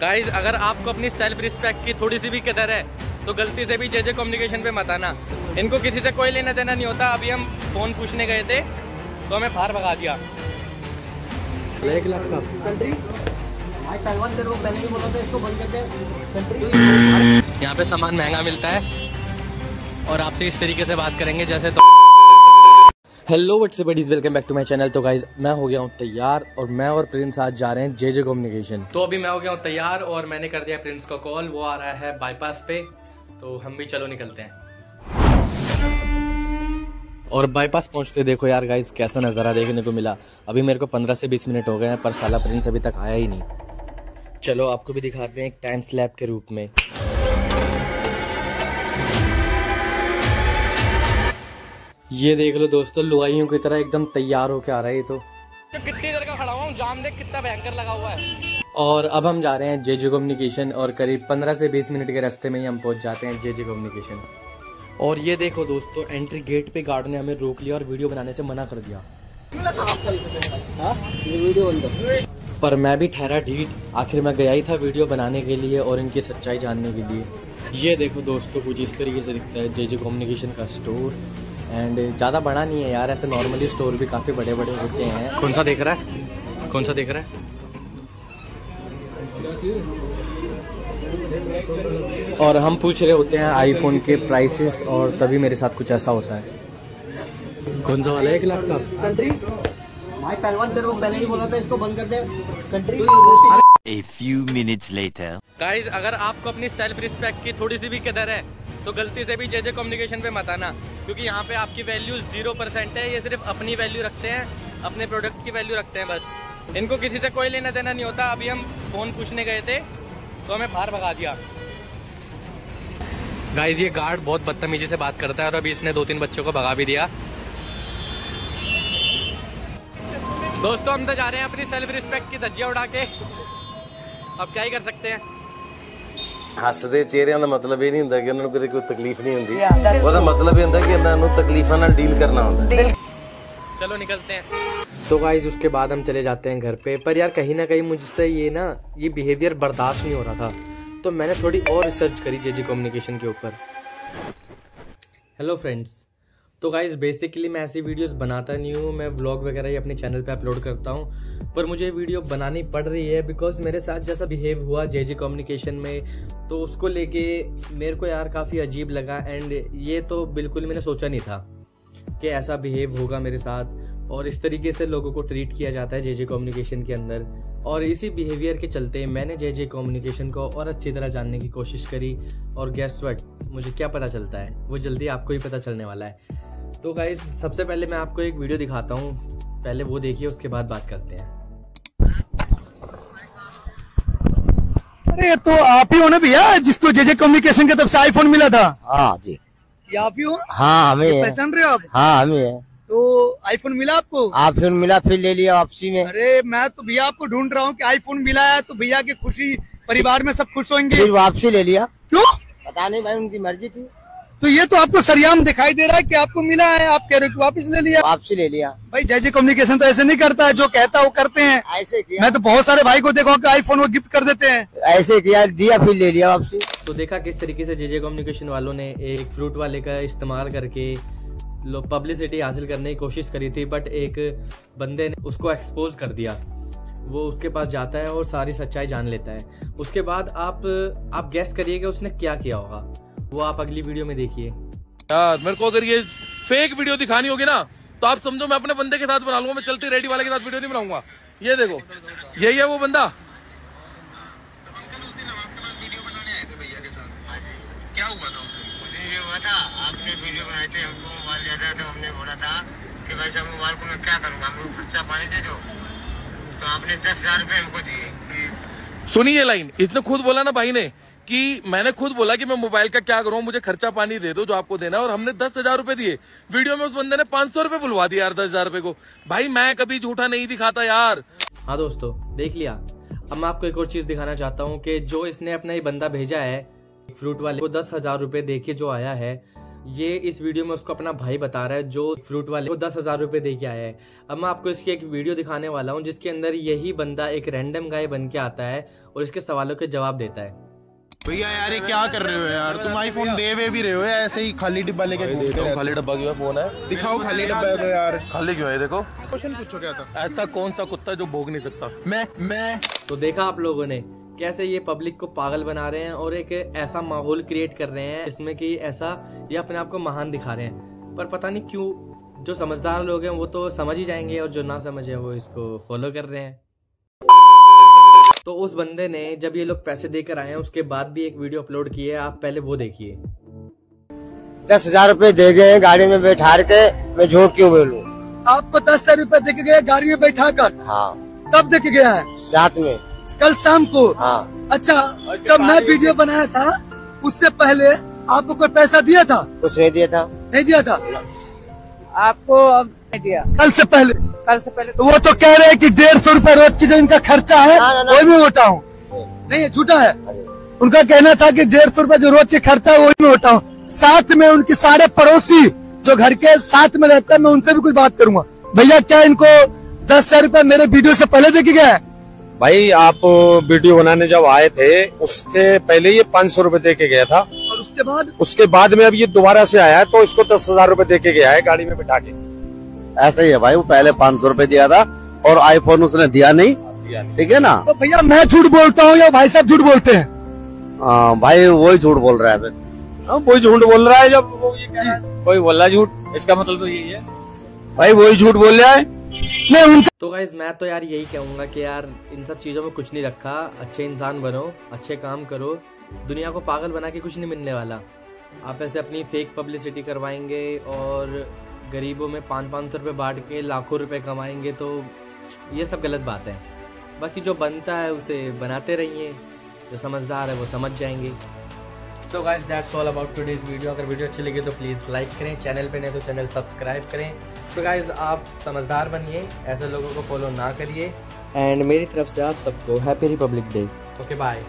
Guys अगर आपको अपनी सेल्फ रिस्पेक्ट की थोड़ी सी भी कदर है तो गलती से भी जेजे कम्युनिकेशन पे मत आना। इनको किसी से कोई लेना देना नहीं होता। अभी हम फ़ोन पूछने गए थे तो हमें बाहर भगा दिया। एक लाख का। ही। यहाँ पे सामान महँगा मिलता है और आपसे इस तरीके से बात करेंगे जैसे तो hello what's up buddies welcome back to my channel तो गाइज़ मैं हो गया हूँ तैयार और मैं और प्रिंस आज जा रहे हैं जे जे कम्युनिकेशन तो अभी मैं हो गया हूँ तैयार और मैंने कर दिया प्रिंस को कॉल वो आ रहा है बाईपास पे। तो हम भी चलो निकलते हैं। और बाईपास पहुँचते देखो यार गाइज़ कैसा नज़ारा देखने को मिला। अभी मेरे को 15 से 20 मिनट हो गए हैं पर साला प्रिंस अभी तक आया ही नहीं। चलो आपको भी दिखाते हैं एक टाइम स्लैब के रूप में। ये देख लो दोस्तों लुआइयों की तरह एकदम तैयार होके आ रहा है ये तो। कितनी देर का खड़ा हुआ जाम देख कितना भयंकर लगा हुआ है। और अब हम जा रहे हैं जे जे कम्युनिकेशन और करीब 15 से 20 मिनट के रास्ते में ही हम पहुँच जाते हैं जे जे कम्युनिकेशन। और ये देखो दोस्तों एंट्री गेट पे गार्ड ने हमें रोक लिया और वीडियो बनाने से मना कर दिया। पर मैं भी ठहरा ढीठ आखिर मैं गया ही था वीडियो बनाने के लिए और इनकी सच्चाई जानने के लिए। ये देखो दोस्तों कुछ इस तरीके से दिखता है जे जे कम्युनिकेशन का स्टोर। एंड ज़्यादा बड़ा नहीं है यार ऐसे नॉर्मली स्टोर भी काफ़ी बड़े बड़े होते हैं। कौन सा देख रहा है? कौन सा देख रहा है? और हम पूछ रहे होते हैं आईफोन के प्राइसेस और तभी मेरे साथ कुछ ऐसा होता है। कौन सा वाला है एक लाख का? कंट्री भाई पहलवान तेरे को पहले ही बोला था इसको बंद कर दे। Country A few minutes later. Guys अगर आपको अपनी सेल्फ रिस्पेक्ट की थोड़ी सी भी कदर है तो गलती से भी जे जे कम्युनिकेशन पे मत आना, क्योंकि यहाँ पे आपकी वैल्यू ज़ीरो परसेंट है, ये सिर्फ़ अपनी वैल्यू रखते हैं, अपने प्रोडक्ट की वैल्यू रखते हैं बस। इनको किसी से कोई लेना देना नहीं होता, अभी हम फ़ोन पूछने गए थे तो हमें बाहर भगा दिया। गाइज़ ये गार्ड बहुत बदतमीजी से बात करता है और अभी इसने दो तीन बच्चों को भगा भी दिया। दोस्तों, हम तो जा रहे हैं अपनी सेल्फ रिस्पेक्ट की धज्जियाँ उड़ा के। अब क्या ही कर सकते हैं? ਹੱਸਦੇ ਚਿਹਰਿਆਂ ਦਾ ਮਤਲਬ ਇਹ ਨਹੀਂ ਹੁੰਦਾ ਕਿ ਉਹਨਾਂ ਨੂੰ ਕਦੇ ਕੋਈ ਤਕਲੀਫ ਨਹੀਂ ਹੁੰਦੀ ਉਹਦਾ ਮਤਲਬ ਇਹ ਹੁੰਦਾ ਕਿ ਇਹਨਾਂ ਨੂੰ ਤਕਲੀਫਾਂ ਨਾਲ ਡੀਲ ਕਰਨਾ ਹੁੰਦਾ ਹੈ चलो निकलते हैं तो गाइज उसके बाद हम चले जाते हैं घर पे पर यार कहीं ना कहीं मुझसे ये ना ये बिहेवियर बर्दाश्त नहीं हो रहा था तो मैंने थोड़ी और रिसर्च करी जे कम्युनिकेशन के ऊपर हेलो फ्रेंड्स तो गाइज़ बेसिकली मैं ऐसी वीडियोस बनाता नहीं हूँ, मैं व्लॉग वगैरह ही अपने चैनल पे अपलोड करता हूँ, पर मुझे वीडियो बनानी पड़ रही है बिकॉज़ मेरे साथ जैसा बिहेव हुआ जे जे कम्युनिकेशन में तो उसको लेके मेरे को यार काफ़ी अजीब लगा एंड ये तो बिल्कुल मैंने सोचा नहीं था कि ऐसा बिहेव होगा मेरे साथ और इस तरीके से लोगों को ट्रीट किया जाता है जे जे कम्युनिकेशन के अंदर और इसी बिहेवियर के चलते मैंने जे जे कम्युनिकेशन को और अच्छी तरह जानने की कोशिश करी और गेस्ट वट मुझे क्या पता चलता है? वो जल्दी आपको ही पता चलने वाला है। तो गाइज़ सबसे पहले मैं आपको एक वीडियो दिखाता हूँ। पहले वो देखिए उसके बाद बात करते हैं। अरे तो आप ही हो ना भैया जिसको जे जे कम्युनिकेशन की तरफ़ से आईफोन मिला था। हाँ जी। ये आप ही हो? हाँ हमें पहचान रहे हो आप? हाँ हमें तो आईफोन मिला आपको? आप फिर मिला फिर ले लिया वापसी में। अरे मैं तो भैया आपको ढूंढ रहा हूँ कि आईफोन मिला है तो भैया की खुशी परिवार में सब खुश होंगे। फिर वापसी ले लिया। क्यों? पता नहीं भाई उनकी मर्ज़ी थी। तो ये तो आपको सरियाम दिखाई दे रहा है कि आपको मिला है आप कह रहे हो वापस ले लिया। वापसी ले लिया। भाई जे जे कम्युनिकेशन तो ऐसे नहीं करता है जो कहता है वो करते हैं। ऐसे किया। मैं तो बहुत सारे भाई को देखा कि आईफोन वो गिफ्ट कर देते हैं। ऐसे किया दिया फिर ले लिया वापसी। तो देखा किस तरीके से जे जे कम्युनिकेशन वालों ने एक फ्रूट वाले का इस्तेमाल करके लो पब्लिसिटी हासिल करने की कोशिश करी थी बट एक बंदे ने उसको एक्सपोज कर दिया। वो उसके पास जाता है और सारी सच्चाई जान लेता है। उसके बाद आप आप गेस्ट करिएगा उसने क्या किया होगा। वो आप अगली वीडियो में देखिए। यार मेरे को अगर ये फेक वीडियो दिखानी होगी ना तो आप समझो मैं अपने बंदे के साथ बना लूँगा मैं चलती रेडी वाले के साथ वीडियो नहीं बनाऊँगा। ये देखो यही है वो बंदा। मुझे ये हुआ था आपने वीडियो बनाए थे हमको मोबाइल दिया था तो हमने बोला था कि भाई साहब मोबाइल को मैं क्या करूँगा हमको खर्चा पानी दे दो तो आपने दस हज़ार रूपए हमको दिए सुनी ये लाइन इसने खुद बोला ना भाई ने कि मैंने खुद बोला कि मैं मोबाइल का क्या करूँ, मुझे खर्चा पानी दे दो जो आपको देना और हमने दस हज़ार रूपए दिए। वीडियो में उस बंदे ने पाँच सौ रुपये बुलवा दिया यार, दस हज़ार रूपए को। भाई, मैं कभी झूठा नहीं दिखाता यार। हाँ दोस्तों, देख लिया। अब मैं आपको एक और चीज़ दिखाना चाहता हूँ कि जो इसने अपना ये बंदा भेजा है, फ्रूट वाले को दस हज़ार रुपए दे के जो आया है, ये इस वीडियो में उसको अपना भाई बता रहा है, जो फ्रूट वाले को दस हज़ार रुपए दे के आया है। अब मैं आपको इसकी एक वीडियो दिखाने वाला हूँ, जिसके अंदर यही बंदा एक रैंडम गाय बन के आता है और इसके सवालों के जवाब देता है। भैया यार ये क्या कर रहे हो यार? तुम आईफोन दे वे भी रहे हो या ऐसे ही खाली डिब्बा लेके घूमते रहते हो? खाली डब्बा क्यों फ़ोन है? दिखाओ खाली डिब्बा है तो यार। खाली क्यों है? देखो। क्वेश्चन पूछो क्या था? ऐसा कौन सा कुत्ता जो भोग नहीं सकता? मैं मैं। तो देखा आप लोगों ने कैसे ये पब्लिक को पागल बना रहे हैं और एक ऐसा माहौल क्रिएट कर रहे हैं इसमें कि ऐसा ये अपने आप को महान दिखा रहे हैं। पर पता नहीं क्यों जो समझदार लोग हैं वो तो समझ ही जाएँगे और जो ना समझे वो इसको फॉलो कर रहे हैं। तो उस बंदे ने जब ये लोग पैसे देकर आए हैं उसके बाद भी एक वीडियो अपलोड की है आप पहले वो देखिए। दस हज़ार रूपए दे गए गाड़ी में बैठा के मैं झूठ क्यों बोलूँ? आपको दस हज़ार रूपए दे गए गाड़ी में बैठा कर? हाँ। कब दे गया है? रात में। कल शाम को? हाँ। अच्छा जब मैं वीडियो बनाया था उससे पहले आपको कोई पैसा दिया था? कुछ नहीं दिया था। नहीं दिया था? आपको अब नहीं दिया। कल से पहले। कल से पहले तो वो तो कह रहे हैं कि डेढ़ सौ रूपए रोज की जो इनका खर्चा है। वही में उठा हूँ नहीं ये झूठा है। उनका कहना था कि डेढ़ सौ रूपए जो रोज की खर्चा है वही में होता हूँ साथ में उनके सारे पड़ोसी जो घर के साथ में रहते हैं मैं उनसे भी कुछ बात करूँगा। भैया क्या इनको दस हज़ार रूपए मेरे वीडियो से पहले देके गया है? भाई आप वीडियो बनाने जब आए थे उसके पहले ये पाँच सौ रुपये दे के गया था। और उसके बाद? उसके बाद में अब ये दोबारा से आया है तो इसको दस हज़ार रुपये दे के गया है गाड़ी में बिठा के। ऐसा ही है भाई वो पहले पाँच सौ रूपए दिया था और आईफोन उसने दिया नहीं। ठीक है ना? तो भैया मैं झूठ बोलता हूँ या भाई साहब झूठ बोलते हैं? हाँ, भाई वही झूठ बोल रहा है फिर। हाँ, कोई झूठ बोल रहा है जब वो ये कह रहा है। कोई बोल रहा झूठ? इसका मतलब तो यही है। भाई वही झूठ बोल रहा है। नहीं उनका तो गाइज़ मैं तो यार यही कहूँगा कि यार इन सब चीज़ों में कुछ नहीं रखा। अच्छे इंसान बनो अच्छे काम करो। दुनिया को पागल बना के कुछ नहीं मिलने वाला। आप ऐसे अपनी फेक पब्लिसिटी करवाएँगे और गरीबों में पाँच पाँच सौ रुपये बांट के लाखों रुपए कमाएँगे तो ये सब गलत बात है। बाकी जो बनता है उसे बनाते रहिए। जो समझदार है वो समझ जाएँगे। So guys that's all about today's video अगर वीडियो अच्छी लगी तो प्लीज़ लाइक करें। चैनल पे नहीं तो चैनल सब्सक्राइब करें। तो गाइस आप समझदार बनिए। ऐसे लोगों को फॉलो ना करिए। एंड मेरी तरफ़ से आप सबको happy republic day okay bye